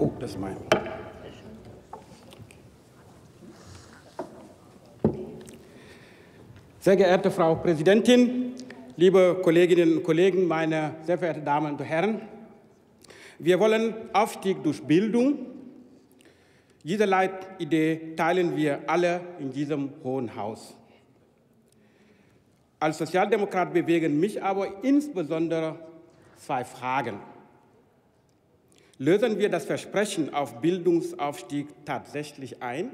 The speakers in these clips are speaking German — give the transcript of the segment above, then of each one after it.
Oh, das ist mein. Sehr geehrte Frau Präsidentin, liebe Kolleginnen und Kollegen, meine sehr verehrten Damen und Herren, wir wollen Aufstieg durch Bildung. Diese Leitidee teilen wir alle in diesem Hohen Haus. Als Sozialdemokrat bewegen mich aber insbesondere zwei Fragen. Lösen wir das Versprechen auf Bildungsaufstieg tatsächlich ein?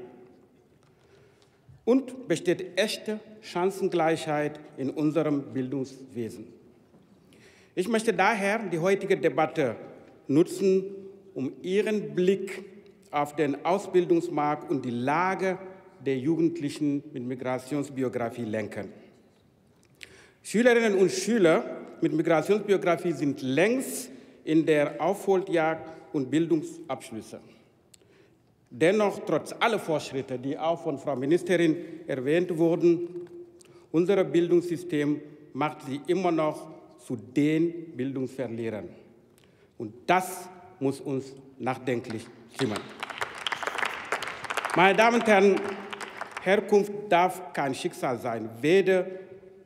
Und besteht echte Chancengleichheit in unserem Bildungswesen? Ich möchte daher die heutige Debatte nutzen, um Ihren Blick auf den Ausbildungsmarkt und die Lage der Jugendlichen mit Migrationsbiografie lenken. Schülerinnen und Schüler mit Migrationsbiografie sind längst in der Aufholjagd und Bildungsabschlüsse. Dennoch, trotz aller Fortschritte, die auch von Frau Ministerin erwähnt wurden, unser Bildungssystem macht sie immer noch zu den Bildungsverlierern. Und das muss uns nachdenklich stimmen. Meine Damen und Herren, Herkunft darf kein Schicksal sein, weder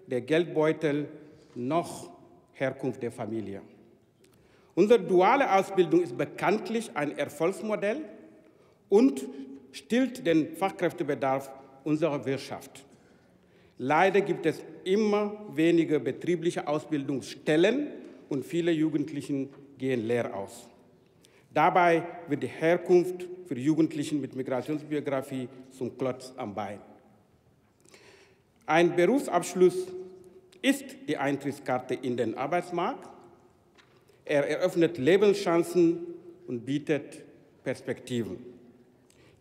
der Geldbeutel noch Herkunft der Familie. Unsere duale Ausbildung ist bekanntlich ein Erfolgsmodell und stillt den Fachkräftebedarf unserer Wirtschaft. Leider gibt es immer weniger betriebliche Ausbildungsstellen und viele Jugendliche gehen leer aus. Dabei wird die Herkunft für Jugendliche mit Migrationsbiografie zum Klotz am Bein. Ein Berufsabschluss ist die Eintrittskarte in den Arbeitsmarkt er eröffnet Lebenschancen und bietet Perspektiven.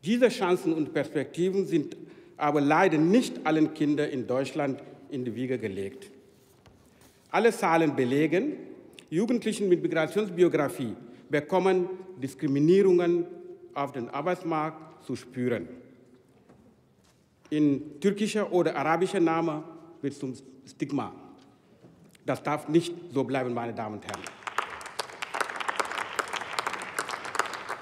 Diese Chancen und Perspektiven sind aber leider nicht allen Kindern in Deutschland in die Wiege gelegt. Alle Zahlen belegen, Jugendlichen mit Migrationsbiografie bekommen Diskriminierungen auf dem Arbeitsmarkt zu spüren. In türkischer oder arabischer Name wird zum Stigma. Das darf nicht so bleiben, meine Damen und Herren.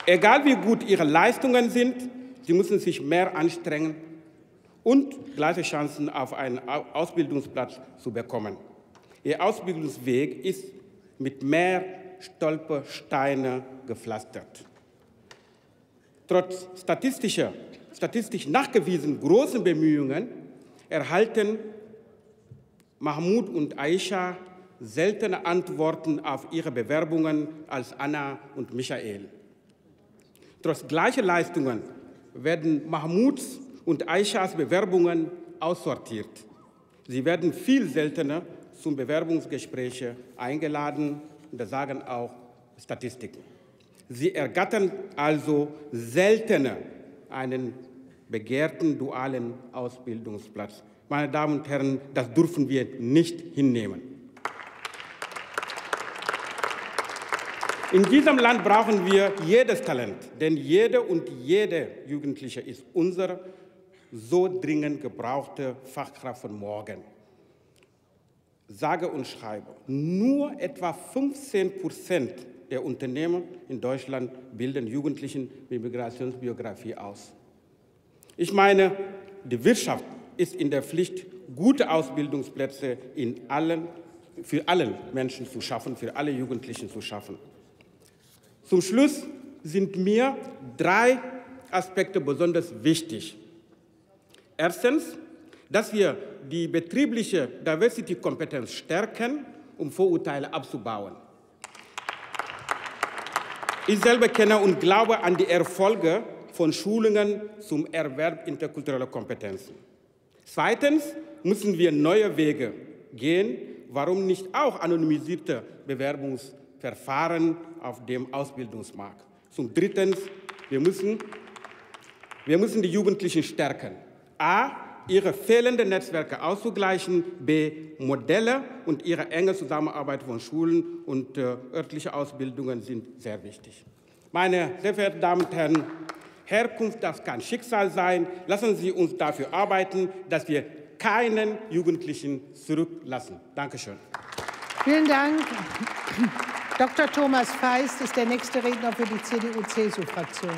Egal wie gut ihre Leistungen sind, sie müssen sich mehr anstrengen und gleiche Chancen auf einen Ausbildungsplatz zu bekommen. Ihr Ausbildungsweg ist mit mehr Stolpersteine gepflastert. Trotz statistischer, statistisch nachgewiesen großen Bemühungen erhalten Mahmoud und Aisha seltene Antworten auf ihre Bewerbungen als Anna und Michael. Trotz gleicher Leistungen werden Mahmouds und Aishas Bewerbungen aussortiert. Sie werden viel seltener zum Bewerbungsgespräch eingeladen, das sagen auch Statistiken. Sie ergattern also seltener einen begehrten dualen Ausbildungsplatz. Meine Damen und Herren, das dürfen wir nicht hinnehmen. In diesem Land brauchen wir jedes Talent, denn jeder und jede Jugendliche ist unsere so dringend gebrauchte Fachkraft von morgen. Sage und schreibe, nur etwa 15 Prozent der Unternehmen in Deutschland bilden Jugendlichen mit Migrationsbiografie aus. Ich meine, die Wirtschaft ist in der Pflicht, gute Ausbildungsplätze in allen, für alle Menschen zu schaffen, für alle Jugendlichen zu schaffen. Zum Schluss sind mir drei Aspekte besonders wichtig. Erstens, dass wir die betriebliche Diversity-Kompetenz stärken, um Vorurteile abzubauen. Ich selber kenne und glaube an die Erfolge von Schulungen zum Erwerb interkultureller Kompetenzen. Zweitens müssen wir neue Wege gehen, warum nicht auch anonymisierte Bewerbungs- Verfahren auf dem Ausbildungsmarkt. Zum Dritten, wir müssen, wir müssen die Jugendlichen stärken. A, ihre fehlenden Netzwerke auszugleichen, b, Modelle und ihre enge Zusammenarbeit von Schulen und äh, örtliche Ausbildungen sind sehr wichtig. Meine sehr verehrten Damen und Herren, Herkunft darf kein Schicksal sein. Lassen Sie uns dafür arbeiten, dass wir keinen Jugendlichen zurücklassen. Dankeschön. Vielen Dank. Dr. Thomas Feist ist der nächste Redner für die CDU-CSU-Fraktion.